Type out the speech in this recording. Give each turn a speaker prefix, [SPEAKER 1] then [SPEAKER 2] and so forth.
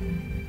[SPEAKER 1] Bye.